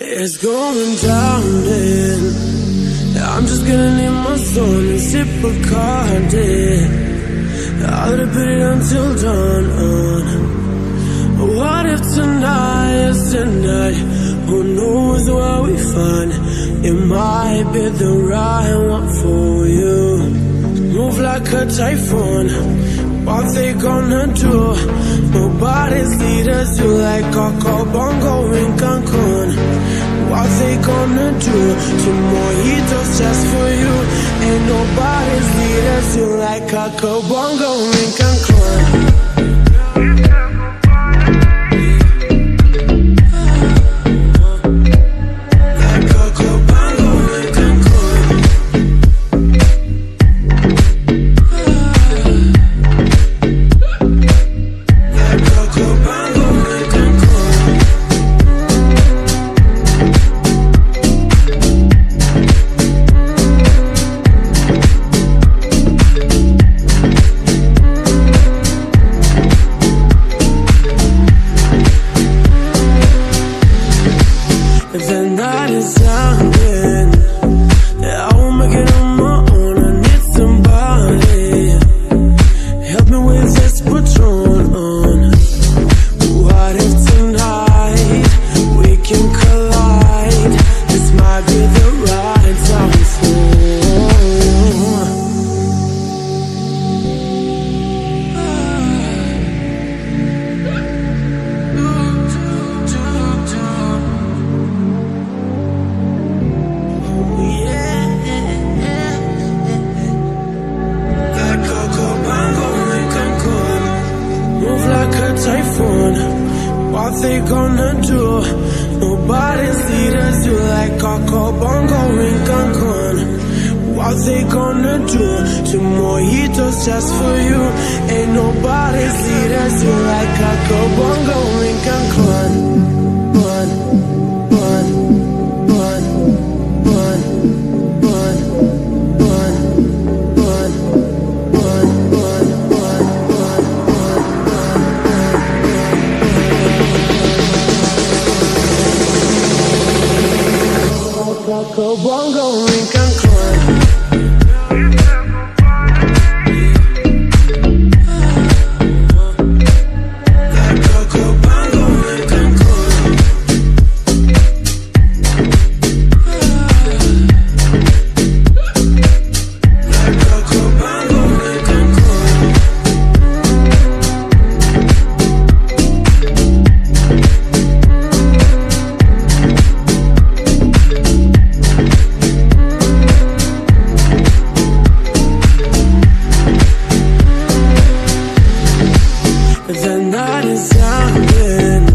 It's going down and I'm just gonna need my soul and sip a Bacardi I'll repeat it until dawn on. What if tonight is the night? Who knows where we find? It might be the right one for you. Move like a typhoon. What they gonna do? Nobody's leaders you like Coco Bongo gonna do? Two mojitos just for you Ain't nobody's leaders you like Coco Bongo in they gonna do? Nobody Nobody's leaders do like Coco Bongo in Cancun. What they gonna do? Two mojitos just for you. Ain't nobody nobody's leaders do like Coco Bongo Rincon Club The night is young